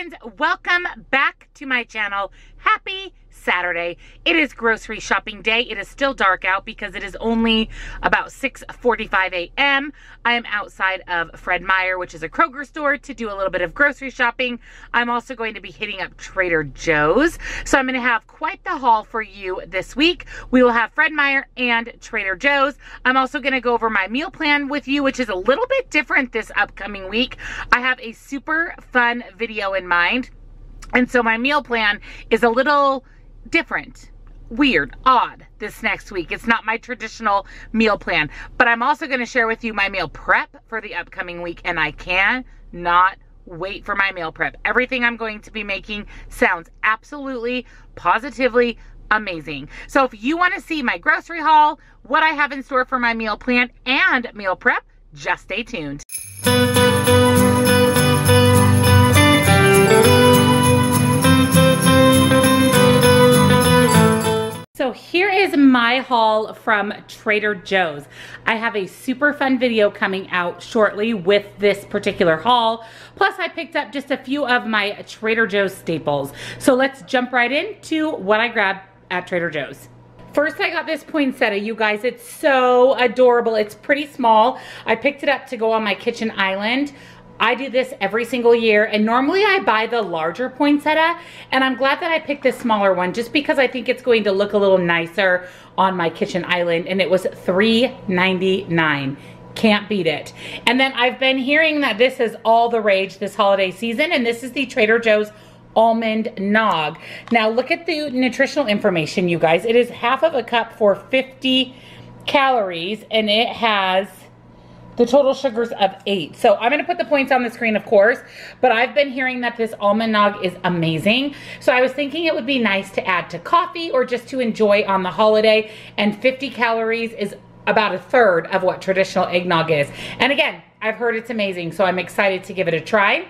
friends, welcome back to my channel. Happy Saturday. It is grocery shopping day. It is still dark out because it is only about 6.45 a.m. I am outside of Fred Meyer, which is a Kroger store, to do a little bit of grocery shopping. I'm also going to be hitting up Trader Joe's. So I'm going to have quite the haul for you this week. We will have Fred Meyer and Trader Joe's. I'm also going to go over my meal plan with you, which is a little bit different this upcoming week. I have a super fun video in mind. And so my meal plan is a little different, weird, odd this next week. It's not my traditional meal plan, but I'm also going to share with you my meal prep for the upcoming week, and I cannot wait for my meal prep. Everything I'm going to be making sounds absolutely, positively amazing. So if you want to see my grocery haul, what I have in store for my meal plan and meal prep, just stay tuned. So here is my haul from Trader Joe's. I have a super fun video coming out shortly with this particular haul. Plus I picked up just a few of my Trader Joe's staples. So let's jump right into what I grabbed at Trader Joe's. First, I got this poinsettia, you guys. It's so adorable. It's pretty small. I picked it up to go on my kitchen island. I do this every single year and normally I buy the larger poinsettia and I'm glad that I picked this smaller one just because I think it's going to look a little nicer on my kitchen island and it was $3.99 can't beat it. And then I've been hearing that this is all the rage this holiday season and this is the Trader Joe's almond nog. Now look at the nutritional information you guys. It is half of a cup for 50 calories and it has the total sugars of eight. So I'm gonna put the points on the screen, of course, but I've been hearing that this almond nog is amazing. So I was thinking it would be nice to add to coffee or just to enjoy on the holiday. And 50 calories is about a third of what traditional eggnog is. And again, I've heard it's amazing, so I'm excited to give it a try.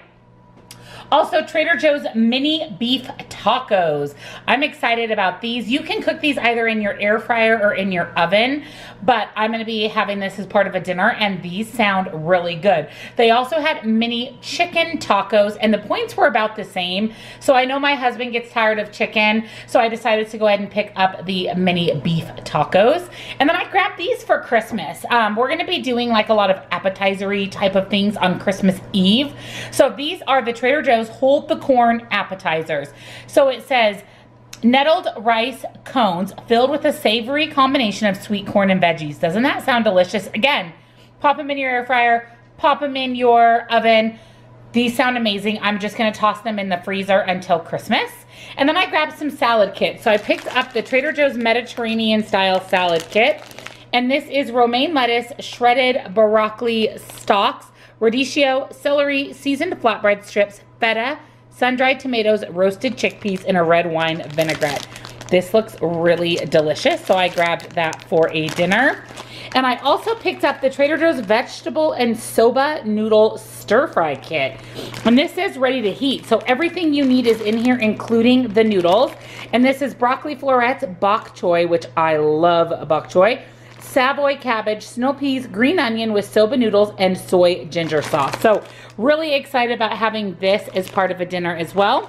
Also, Trader Joe's mini beef tacos. I'm excited about these. You can cook these either in your air fryer or in your oven, but I'm gonna be having this as part of a dinner and these sound really good. They also had mini chicken tacos and the points were about the same. So I know my husband gets tired of chicken, so I decided to go ahead and pick up the mini beef tacos. And then I grabbed these for Christmas. Um, we're gonna be doing like a lot of appetizery type of things on Christmas Eve. So these are the Trader Joe's Hold the Corn appetizers. So it says, nettled rice cones filled with a savory combination of sweet corn and veggies. Doesn't that sound delicious? Again, pop them in your air fryer, pop them in your oven. These sound amazing. I'm just gonna toss them in the freezer until Christmas. And then I grabbed some salad kits. So I picked up the Trader Joe's Mediterranean style salad kit. And this is romaine lettuce, shredded broccoli stalks, radicchio, celery, seasoned flatbread strips, feta, sun-dried tomatoes, roasted chickpeas, and a red wine vinaigrette. This looks really delicious, so I grabbed that for a dinner. And I also picked up the Trader Joe's vegetable and soba noodle stir fry kit. And this is ready to heat. So everything you need is in here, including the noodles. And this is broccoli florets, bok choy, which I love bok choy, Savoy cabbage, snow peas, green onion with soba noodles, and soy ginger sauce. So really excited about having this as part of a dinner as well.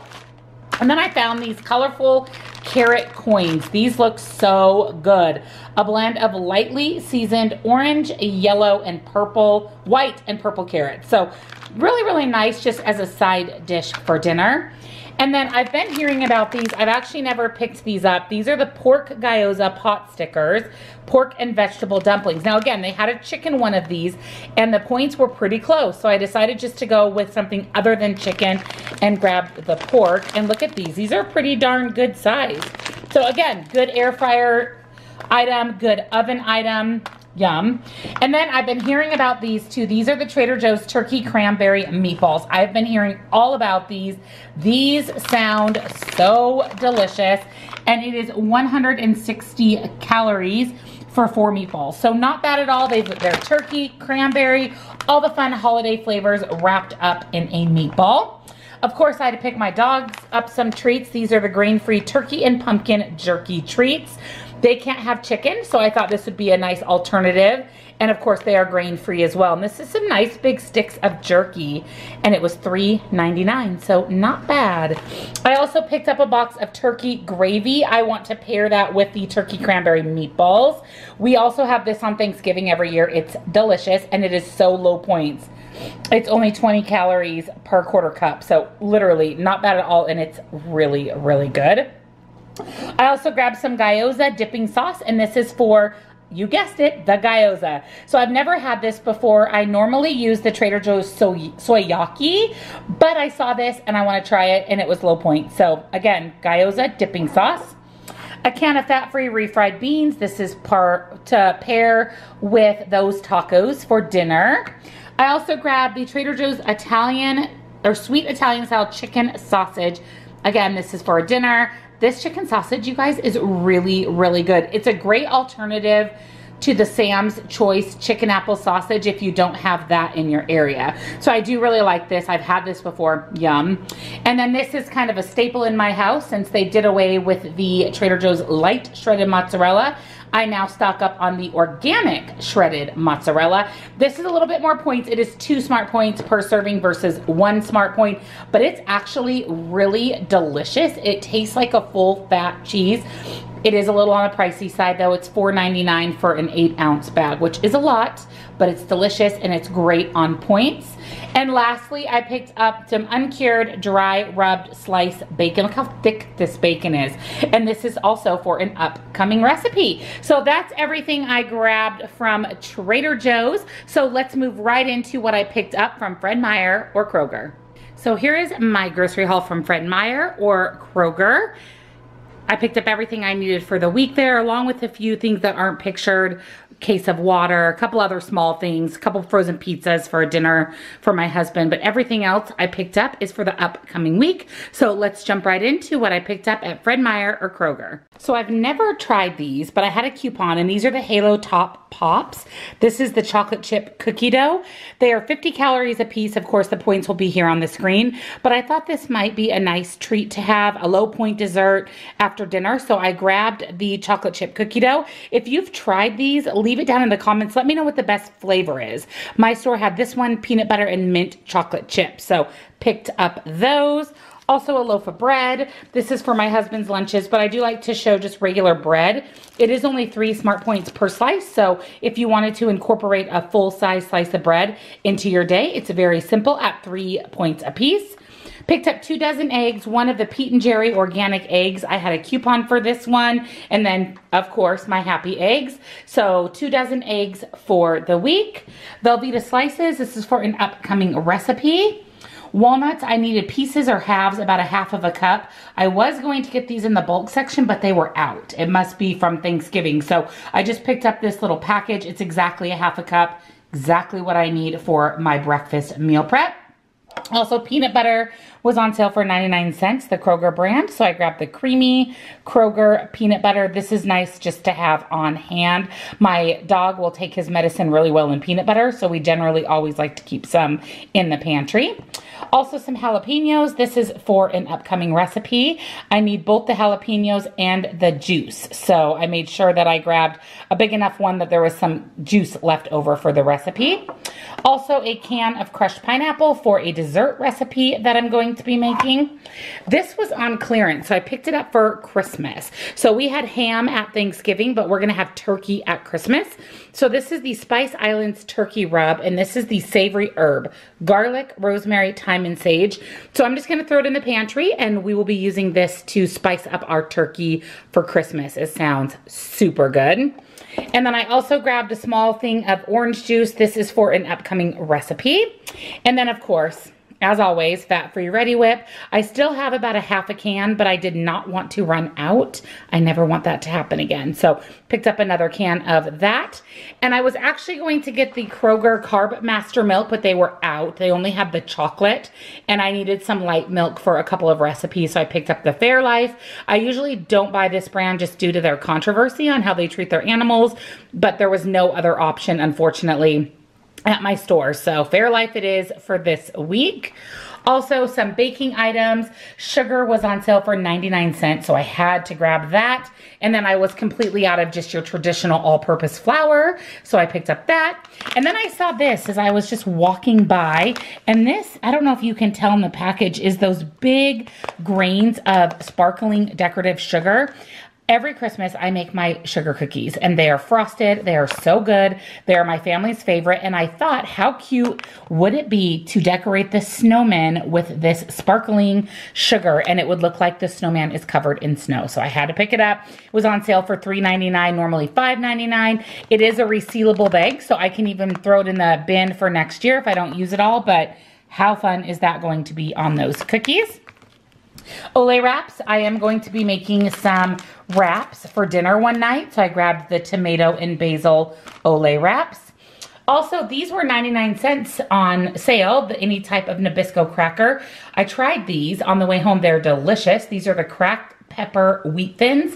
And then I found these colorful carrot coins. These look so good. A blend of lightly seasoned orange, yellow, and purple, white and purple carrots. So really, really nice just as a side dish for dinner. And then I've been hearing about these. I've actually never picked these up. These are the pork gyoza pot stickers, pork and vegetable dumplings. Now again, they had a chicken one of these and the points were pretty close. So I decided just to go with something other than chicken and grab the pork. And look at these. These are pretty darn good size. So again, good air fryer item, good oven item. Yum. And then I've been hearing about these too. These are the Trader Joe's turkey cranberry meatballs. I've been hearing all about these. These sound so delicious. And it is 160 calories for four meatballs. So not bad at all. They've, they're turkey, cranberry, all the fun holiday flavors wrapped up in a meatball. Of course, I had to pick my dogs up some treats. These are the grain-free turkey and pumpkin jerky treats. They can't have chicken, so I thought this would be a nice alternative. And of course, they are grain free as well. And this is some nice big sticks of jerky. And it was $3.99, so not bad. I also picked up a box of turkey gravy. I want to pair that with the turkey cranberry meatballs. We also have this on Thanksgiving every year. It's delicious and it is so low points. It's only 20 calories per quarter cup. So literally not bad at all. And it's really, really good. I also grabbed some gyoza dipping sauce and this is for you guessed it, the gyoza. So I've never had this before. I normally use the Trader Joe's soy, soyaki, but I saw this and I want to try it and it was low point. So again, gyoza dipping sauce. A can of fat-free refried beans. This is part to pair with those tacos for dinner. I also grabbed the Trader Joe's Italian or sweet Italian style chicken sausage. Again, this is for dinner. This chicken sausage, you guys, is really, really good. It's a great alternative to the Sam's Choice chicken apple sausage if you don't have that in your area. So I do really like this. I've had this before. Yum. And then this is kind of a staple in my house since they did away with the Trader Joe's light shredded mozzarella. I now stock up on the organic shredded mozzarella. This is a little bit more points. It is two smart points per serving versus one smart point, but it's actually really delicious. It tastes like a full fat cheese. It is a little on the pricey side though. It's $4.99 for an eight ounce bag, which is a lot, but it's delicious and it's great on points. And lastly, I picked up some uncured, dry, rubbed sliced bacon. Look how thick this bacon is. And this is also for an upcoming recipe. So that's everything I grabbed from Trader Joe's. So let's move right into what I picked up from Fred Meyer or Kroger. So here is my grocery haul from Fred Meyer or Kroger. I picked up everything I needed for the week there, along with a few things that aren't pictured case of water, a couple other small things, a couple frozen pizzas for a dinner for my husband, but everything else I picked up is for the upcoming week. So let's jump right into what I picked up at Fred Meyer or Kroger. So I've never tried these, but I had a coupon and these are the Halo Top Pops. This is the chocolate chip cookie dough. They are 50 calories a piece. Of course, the points will be here on the screen, but I thought this might be a nice treat to have, a low point dessert after dinner. So I grabbed the chocolate chip cookie dough. If you've tried these, leave leave it down in the comments. Let me know what the best flavor is. My store had this one, peanut butter and mint chocolate chip. So picked up those. Also a loaf of bread. This is for my husband's lunches, but I do like to show just regular bread. It is only three smart points per slice, so if you wanted to incorporate a full-size slice of bread into your day, it's very simple at three points a piece. Picked up two dozen eggs, one of the Pete and Gerry organic eggs. I had a coupon for this one. And then, of course, my happy eggs. So two dozen eggs for the week. Velveeta slices. This is for an upcoming recipe. Walnuts, I needed pieces or halves, about a half of a cup. I was going to get these in the bulk section, but they were out. It must be from Thanksgiving. So I just picked up this little package. It's exactly a half a cup, exactly what I need for my breakfast meal prep. Also, peanut butter was on sale for 99 cents, the Kroger brand. So I grabbed the creamy Kroger peanut butter. This is nice just to have on hand. My dog will take his medicine really well in peanut butter, so we generally always like to keep some in the pantry. Also some jalapenos. This is for an upcoming recipe. I need both the jalapenos and the juice. So I made sure that I grabbed a big enough one that there was some juice left over for the recipe. Also a can of crushed pineapple for a dessert recipe that I'm going to be making. This was on clearance, so I picked it up for Christmas. So we had ham at Thanksgiving, but we're gonna have turkey at Christmas. So this is the Spice Islands turkey rub, and this is the savory herb, garlic, rosemary, thyme, and sage. So I'm just gonna throw it in the pantry, and we will be using this to spice up our turkey for Christmas. It sounds super good. And then I also grabbed a small thing of orange juice. This is for an upcoming recipe. And then of course, as always, fat-free Reddi-wip. I still have about a half a can, but I did not want to run out. I never want that to happen again. So picked up another can of that. And I was actually going to get the Kroger Carb Master Milk, but they were out. They only had the chocolate, and I needed some light milk for a couple of recipes, so I picked up the Fairlife. I usually don't buy this brand just due to their controversy on how they treat their animals, but there was no other option, unfortunately, at my store. So Fairlife it is for this week. Also some baking items. Sugar was on sale for 99 cents, so I had to grab that. And then I was completely out of just your traditional all-purpose flour, so I picked up that. And then I saw this as I was just walking by, and this, I don't know if you can tell in the package, is those big grains of sparkling decorative sugar. Every Christmas, I make my sugar cookies and they are frosted. They are so good. They are my family's favorite. And I thought, how cute would it be to decorate the snowman with this sparkling sugar and it would look like the snowman is covered in snow. So I had to pick it up. It was on sale for $3.99, normally $5.99. It is a resealable bag, so I can even throw it in the bin for next year if I don't use it all. But how fun is that going to be on those cookies? Ole wraps, I am going to be making some wraps for dinner one night. So I grabbed the tomato and basil Ole wraps. Also, these were 99 cents on sale, any type of Nabisco cracker. I tried these on the way home. They're delicious. These are the cracked pepper wheat thins.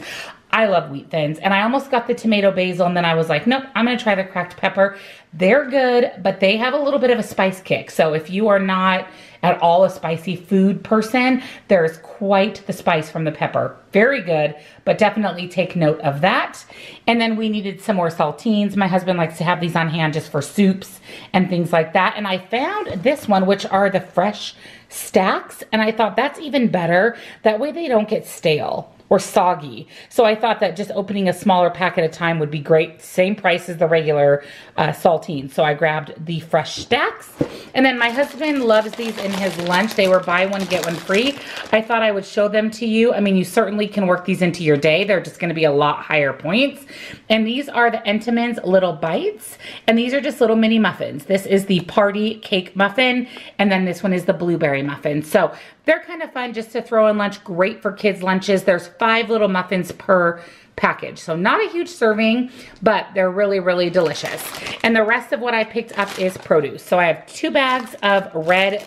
I love wheat thins. And I almost got the tomato basil and then I was like, nope, I'm gonna try the cracked pepper. They're good, but they have a little bit of a spice kick. So if you are not at all a spicy food person, there's quite the spice from the pepper. Very good, but definitely take note of that. And then we needed some more saltines. My husband likes to have these on hand just for soups and things like that. And I found this one, which are the fresh stacks. And I thought that's even better. That way they don't get stale or soggy. So I thought that just opening a smaller pack at a time would be great. Same price as the regular uh, saltine. So I grabbed the fresh stacks. And then my husband loves these in his lunch. They were buy one, get one free. I thought I would show them to you. I mean, you certainly can work these into your day. They're just gonna be a lot higher points. And these are the Entenmann's Little Bites. And these are just little mini muffins. This is the party cake muffin. And then this one is the blueberry muffin. So they're kind of fun just to throw in lunch. Great for kids' lunches. There's five little muffins per package. So not a huge serving, but they're really, really delicious. And the rest of what I picked up is produce. So I have two bags of red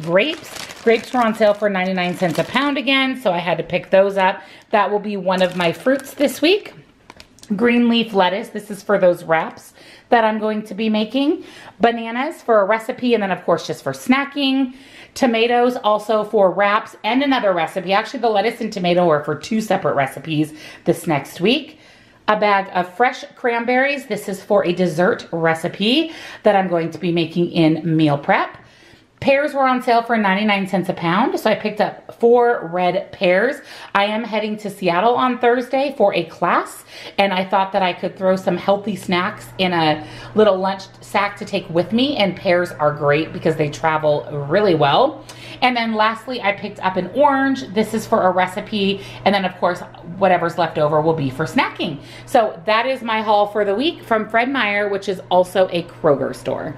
grapes. Grapes were on sale for 99 cents a pound again, so I had to pick those up. That will be one of my fruits this week. Green leaf lettuce, this is for those wraps that I'm going to be making. Bananas for a recipe, and then of course just for snacking. Tomatoes also for wraps and another recipe. Actually, the lettuce and tomato are for two separate recipes this next week. A bag of fresh cranberries. This is for a dessert recipe that I'm going to be making in meal prep. Pears were on sale for 99 cents a pound, so I picked up four red pears. I am heading to Seattle on Thursday for a class, and I thought that I could throw some healthy snacks in a little lunch sack to take with me, and pears are great because they travel really well. And then lastly, I picked up an orange. This is for a recipe, and then of course, whatever's left over will be for snacking. So that is my haul for the week from Fred Meyer, which is also a Kroger store.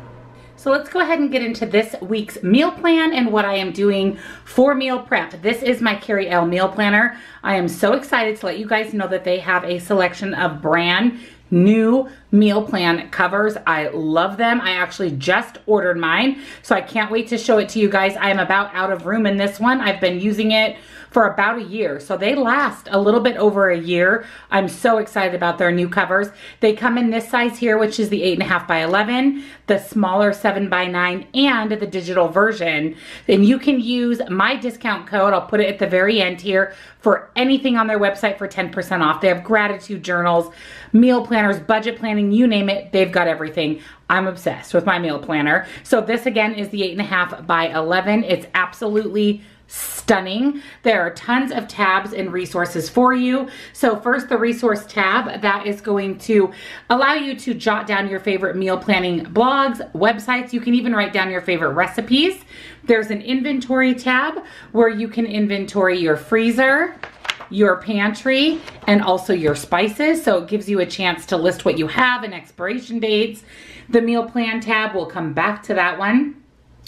So let's go ahead and get into this week's meal plan and what I am doing for meal prep. This is my Carrie L meal planner. I am so excited to let you guys know that they have a selection of brand new meal plan covers. I love them. I actually just ordered mine, so I can't wait to show it to you guys. I am about out of room in this one. I've been using it for about a year. So they last a little bit over a year. I'm so excited about their new covers. They come in this size here, which is the 8.5 by 11, the smaller 7 by 9, and the digital version. And you can use my discount code, I'll put it at the very end here, for anything on their website for 10% off. They have gratitude journals, meal planners, budget planning, you name it, they've got everything. I'm obsessed with my meal planner. So this again is the 8.5 by 11. It's absolutely stunning. There are tons of tabs and resources for you. So first the resource tab, that is going to allow you to jot down your favorite meal planning blogs, websites. You can even write down your favorite recipes. There's an inventory tab where you can inventory your freezer, your pantry, and also your spices. So it gives you a chance to list what you have and expiration dates. The meal plan tab, we'll come back to that one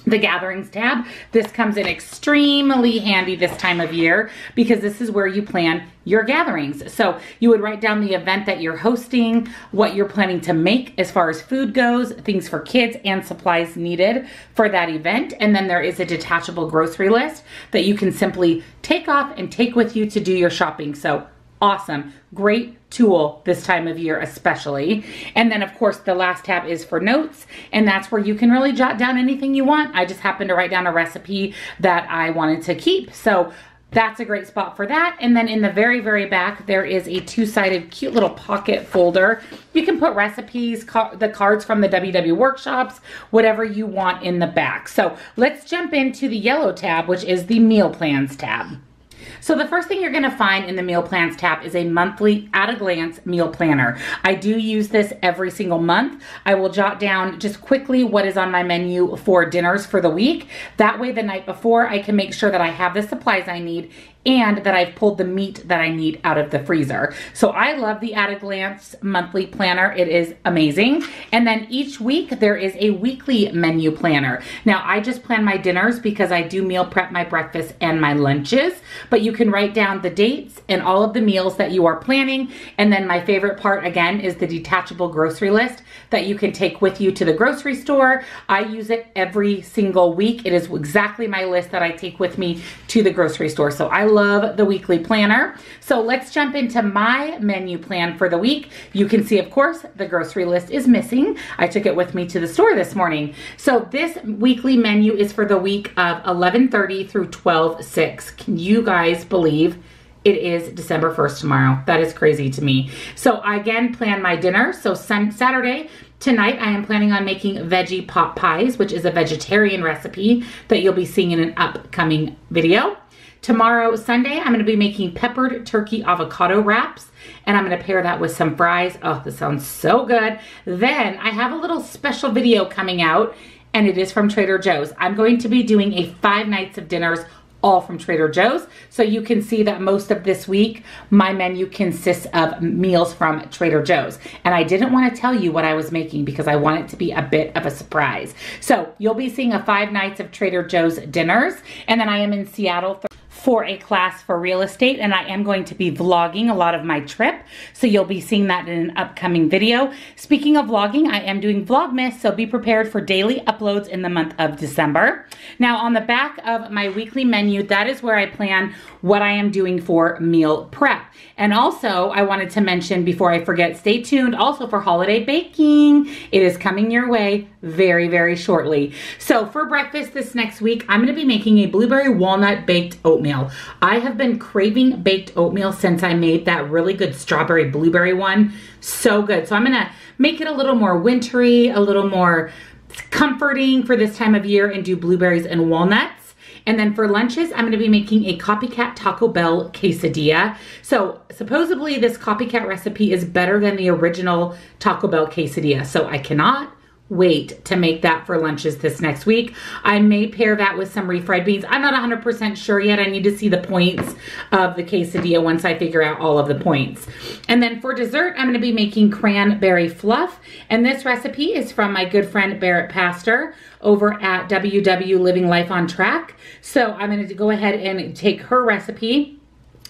the gatherings tab. This comes in extremely handy this time of year because this is where you plan your gatherings. So you would write down the event that you're hosting, what you're planning to make as far as food goes, things for kids and supplies needed for that event. And then there is a detachable grocery list that you can simply take off and take with you to do your shopping. So awesome. Great tool this time of year, especially. And then, of course, the last tab is for notes, and that's where you can really jot down anything you want. I just happened to write down a recipe that I wanted to keep. So that's a great spot for that. And then in the very, very back, there is a two-sided cute little pocket folder. You can put recipes, the cards from the WW workshops, whatever you want in the back. So let's jump into the yellow tab, which is the meal plans tab. So the first thing you're gonna find in the meal plans tab is a monthly at a glance meal planner. I do use this every single month. I will jot down just quickly what is on my menu for dinners for the week. That way the night before I can make sure that I have the supplies I need and that I've pulled the meat that I need out of the freezer. So I love the At a Glance monthly planner. It is amazing. And then each week there is a weekly menu planner. Now I just plan my dinners because I do meal prep my breakfast and my lunches, but you can write down the dates and all of the meals that you are planning. And then my favorite part again is the detachable grocery list that you can take with you to the grocery store. I use it every single week. It is exactly my list that I take with me to the grocery store. So I love the weekly planner. So let's jump into my menu plan for the week. You can see, of course, the grocery list is missing. I took it with me to the store this morning. So this weekly menu is for the week of 11.30 through 12.6. Can you guys believe it is December 1st tomorrow. That is crazy to me. So I again plan my dinner. So sun Saturday, Tonight, I am planning on making veggie pot pies, which is a vegetarian recipe that you'll be seeing in an upcoming video. Tomorrow, Sunday, I'm gonna be making peppered turkey avocado wraps and I'm gonna pair that with some fries. Oh, this sounds so good. Then I have a little special video coming out and it is from Trader Joe's. I'm going to be doing a five nights of dinners all from Trader Joe's. So you can see that most of this week, my menu consists of meals from Trader Joe's. And I didn't want to tell you what I was making because I want it to be a bit of a surprise. So you'll be seeing a five nights of Trader Joe's dinners. And then I am in Seattle for a class for real estate and I am going to be vlogging a lot of my trip. So you'll be seeing that in an upcoming video. Speaking of vlogging, I am doing Vlogmas, so be prepared for daily uploads in the month of December. Now on the back of my weekly menu, that is where I plan what I am doing for meal prep. And also I wanted to mention before I forget, stay tuned also for holiday baking. It is coming your way very, very shortly. So for breakfast this next week, I'm gonna be making a blueberry walnut baked oatmeal oatmeal. I have been craving baked oatmeal since I made that really good strawberry blueberry one. So good. So I'm gonna make it a little more wintry, a little more comforting for this time of year and do blueberries and walnuts. And then for lunches, I'm gonna be making a copycat Taco Bell quesadilla. So supposedly this copycat recipe is better than the original Taco Bell quesadilla. So I cannot wait to make that for lunches this next week. I may pair that with some refried beans. I'm not 100% sure yet. I need to see the points of the quesadilla once I figure out all of the points. And then for dessert, I'm gonna be making cranberry fluff. And this recipe is from my good friend Barrett Pastor over at WW Living Life on Track. So I'm gonna go ahead and take her recipe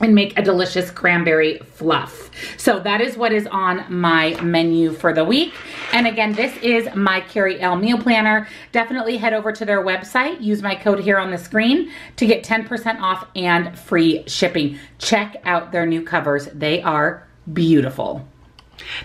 and make a delicious cranberry fluff. So that is what is on my menu for the week. And again, this is my Carrie L meal planner. Definitely head over to their website, use my code here on the screen to get 10% off and free shipping. Check out their new covers. They are beautiful.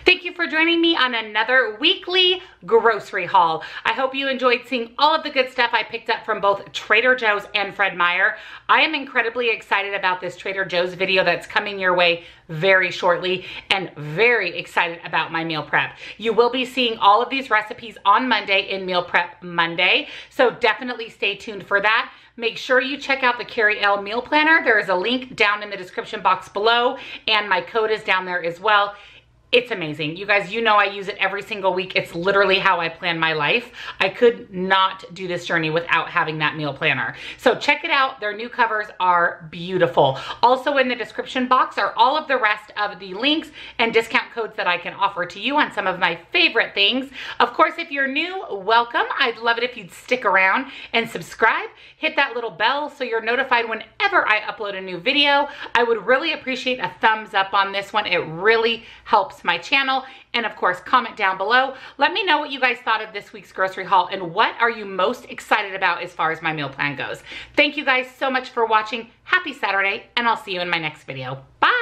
Thank you for joining me on another weekly grocery haul. I hope you enjoyed seeing all of the good stuff I picked up from both Trader Joe's and Fred Meyer. I am incredibly excited about this Trader Joe's video that's coming your way very shortly and very excited about my meal prep. You will be seeing all of these recipes on Monday in Meal Prep Monday, so definitely stay tuned for that. Make sure you check out the Carrie L meal planner. There is a link down in the description box below and my code is down there as well. It's amazing. You guys, you know I use it every single week. It's literally how I plan my life. I could not do this journey without having that meal planner. So check it out. Their new covers are beautiful. Also in the description box are all of the rest of the links and discount codes that I can offer to you on some of my favorite things. Of course, if you're new, welcome. I'd love it if you'd stick around and subscribe. Hit that little bell so you're notified whenever I upload a new video. I would really appreciate a thumbs up on this one. It really helps my channel. And of course, comment down below. Let me know what you guys thought of this week's grocery haul and what are you most excited about as far as my meal plan goes. Thank you guys so much for watching. Happy Saturday, and I'll see you in my next video. Bye!